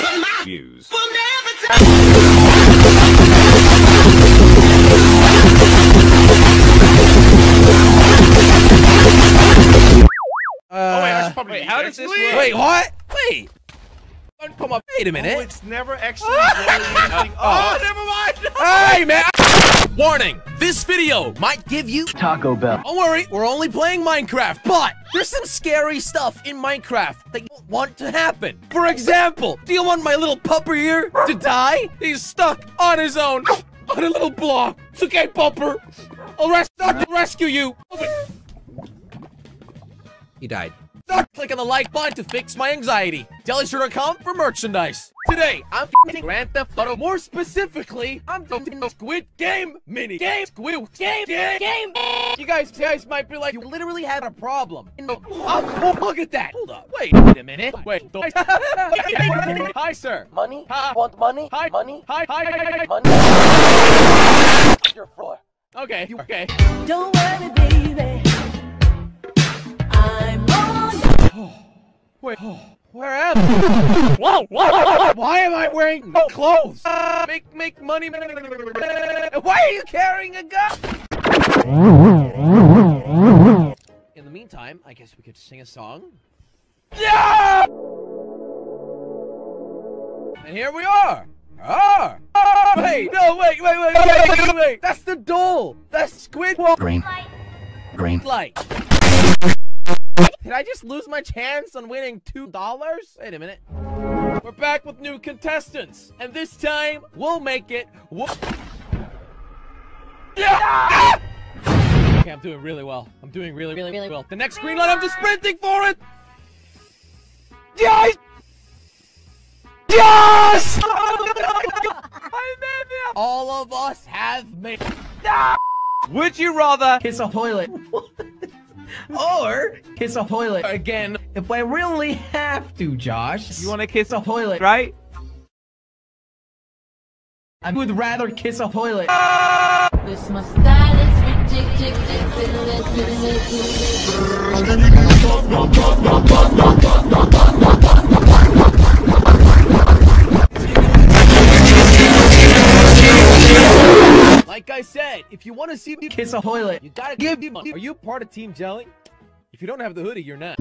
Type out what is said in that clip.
but my views. will never tell. oh wait, I should probably wait, how does this work? wait, what? Wait. Don't come up. Wait a Oh, minute. it's never actually really anything. Oh. oh, never mind. Hey, man! Warning! This video might give you Taco Bell. Don't worry, we're only playing Minecraft, but there's some scary stuff in Minecraft that you don't want to happen. For example, do you want my little pupper here to die? He's stuck on his own on a little block. It's okay, pupper. I'll res- not to rescue you. He died. Not click on the like button to fix my anxiety. Jellyshire.com for merchandise. Today, I'm getting Grand Theft Auto. More specifically, I'm doing the Squid Game mini game. Squid Game game game. You guys, you guys might be like, you literally had a problem. No, oh, oh, look at that. Hold up. Wait a minute. Wait. don't- Hi, sir. Money? Ha. Want money? Hi. Money? Hi. Hi. Hi. hi, hi. Money? Your floor. Okay. you- Okay. Don't worry, baby. Wait. Where am I? Whoa, whoa, whoa, Why am I wearing no clothes? Make make money. Why are you carrying a gun? In the meantime, I guess we could sing a song. Yeah! And here we are. Ah! Ah! Wait, no, wait, wait, wait, wait, wait, wait. That's the doll. That's Squidward Green. Green. light. Did I just lose my chance on winning two dollars? Wait a minute. We're back with new contestants, and this time we'll make it. Wo- yeah! Okay, I'm doing really well. I'm doing really, really, really well. The next green light, I'm just sprinting for it. Yes! Yes! I made it! All of us have made. Ah! Would you rather Kiss a toilet. or kiss a toilet. Again, If I really have to, Josh. you want to kiss a toilet? right? I would rather kiss a toilet. This my style ridiculous. Like I said, if you want to see me Kiss a toilet. You gotta give me money. Are you part of Team Jelly? If you don't have the hoodie, you're not.